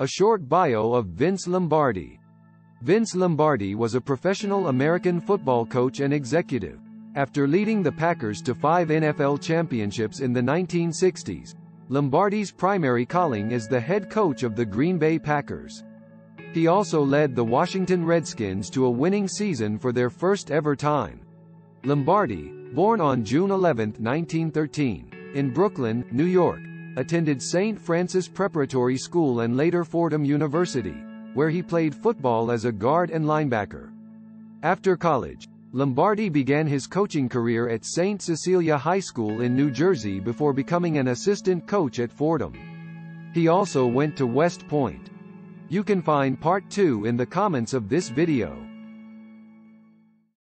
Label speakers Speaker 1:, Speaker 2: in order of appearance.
Speaker 1: A short bio of Vince Lombardi. Vince Lombardi was a professional American football coach and executive. After leading the Packers to five NFL championships in the 1960s, Lombardi's primary calling is the head coach of the Green Bay Packers. He also led the Washington Redskins to a winning season for their first ever time. Lombardi, born on June 11, 1913, in Brooklyn, New York, attended St. Francis Preparatory School and later Fordham University, where he played football as a guard and linebacker. After college, Lombardi began his coaching career at St. Cecilia High School in New Jersey before becoming an assistant coach at Fordham. He also went to West Point. You can find part 2 in the comments of this video.